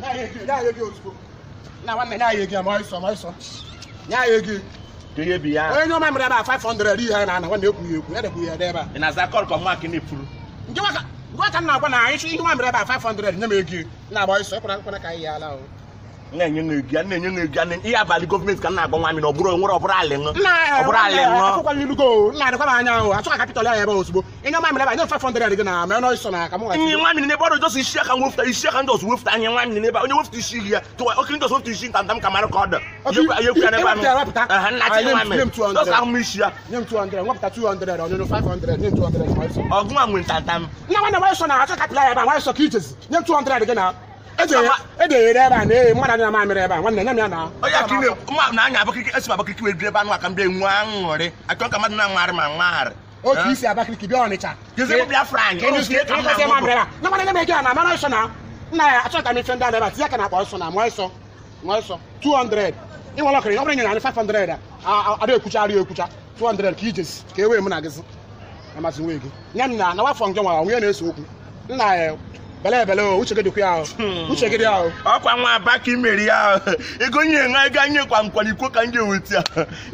n'ayegi ozugbo na nwanne n'ayegi ya ma ọsọ ma ọsọ n'ayegi ihe bi ya onye ọma mere ebe a 500 ihe na ana nwanne ekwughị ekwu ya dekwu ya ebe a ị na-aza kọl ka ọmụma ka na-efuru nke nwaka m na-agwa na anyị ihe nwa mere ebe a 500 nye m ego na-agba ọsọ ịkwụna nkwụna ka anyị ya ala ahụ na-enye nwa ego ya na-enye nwa ego ya ihe abalị gọọmenti ka m na-agba nwa m na ọ bụrụ nwere ọbụrụ alị ṅụ eh, ọbụrụ alị eh, ṅụ akwụkwọ ilu go na-adịkwa m anya ahụ achọ ka kapịtọl ya ebe ozugbo ịnye nwa m na banye 500 gị na ma ọ nọghị sọ na aka m nye nwa m n'ebe ọrụ jọs isi aka m wefụta isi aka m jọs wefụta anya nwa m n'ebe onye wefụta isi gị ya tụwa oke njọs wefụta isi nta nta m ka mara ka ọ dị ya ekwu ya n'ebe ahụ nna chi nwa m jọs ahụ m isi ya ọgụ nwa m nwe ntanta m edeyere ebe a na-ehe mmadụ anya mamịrị ebe a nwanne nya m ya na onye na-anya Abakaliki esi m wee biri ebe anụ aka mbe nwe aṅụrị achọ ka mmadụ na-amagharị ma nwagharị otu isi Abakaliki bịa Ọnịcha achọghị ka m ife ndị a ebe tinye aka na akpa ọsọ na mụọ ịsọ 200 ịnwere ọkara ọbụrụ nyere anyị 500 ada ekwucha 200 ka ka e na gị amasị nwe gị nye m na na nwunye na-ese okwu nna ya bɛlɛ bɛlɛ o wutsɛ kedu kuya o wutsɛ kedu ya o. ɔkwa nwa abaki meri ya o ego nye nga ega nye kwa nkwali ko ka nye woti ya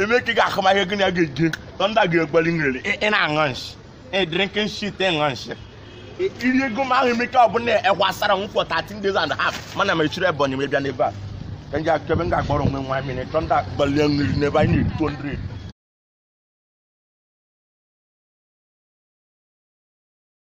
eme ke ga akoma ihe gini aga eje tɔnda ga egbali nrere ị e, e na-aṅụ nshi ị e, drinking shit ị ṅụ nshi iri ego m ahụ emeka ọ bụla ịkwasara nkwụ 13 days and half mana m echiri ebonyi m bịa n'ebe a ka m ji akebe m ga-akpọrọ onwe nwa mmiri tɔnda gbalie nrere n'ebe anyị na-etu 200